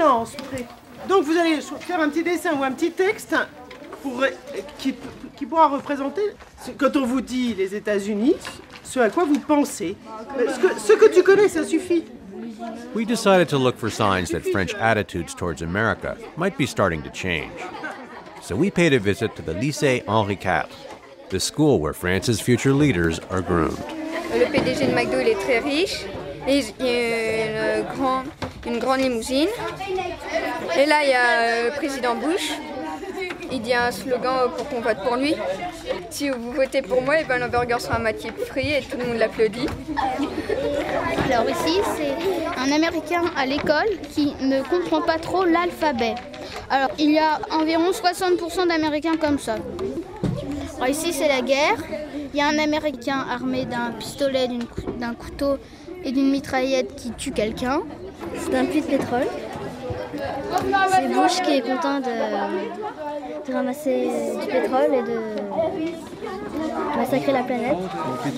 silence. Donc vous allez faire un petit dessin ou un petit texte pour, qui, qui pourra représenter, ce- quand on vous dit les États-Unis, ce à quoi vous pensez. Ce que, ce que tu connais, ça suffit. We decided to look for signs that French attitudes towards America might be starting to change. So we paid a visit to the Lycée Henri IV, the school where France's future leaders are groomed. Le PDG de McDo, il est très riche. Et il y a une, grande, limousine. Et là, il y a euh, le président Bush. Il dit un slogan pour qu'on vote pour lui. Si vous votez pour moi, eh ben, l'hamburger sera à moitié frit et tout le monde l'applaudit. Alors ici, c'est un Américain à l'école qui ne comprend pas trop l'alphabet. Alors il y a environ 60% d'Américains comme ça. Alors ici, c'est la guerre. Il y a un Américain armé d'un pistolet, d'un couteau et d'une mitraillette qui tue quelqu'un. C'est un puits de pétrole. C'est Bush qui est content de, ramasser du pétrole et de massacrer la planète.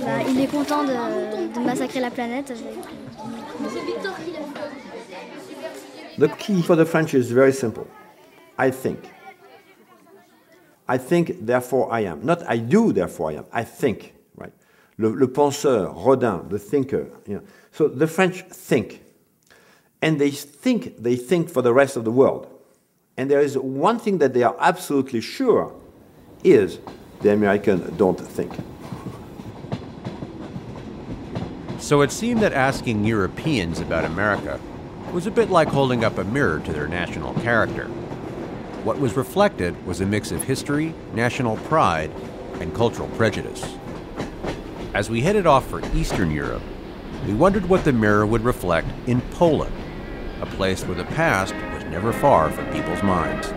Bah, il est content de, massacrer la planète. The key for the French is very simple. I think. I think, therefore I am. Not I do, therefore I am. I think? Le, le penseur, Rodin, the thinker. So the French think. And they think, they think for the rest of the world. And there is one thing that they are absolutely sure is the American don't think. So it seemed that asking Europeans about America was a bit like holding up a mirror to their national character. What was reflected was a mix of history, national pride, and cultural prejudice. As we headed off for Eastern Europe, we wondered what the mirror would reflect in Poland, a place where the past was never far from people's minds.